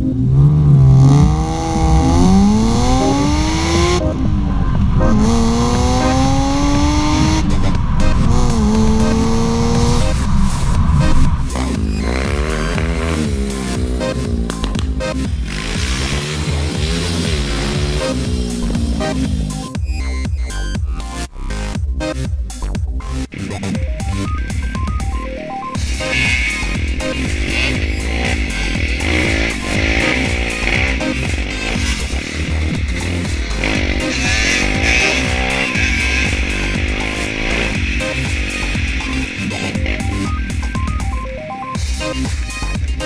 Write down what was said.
Wow.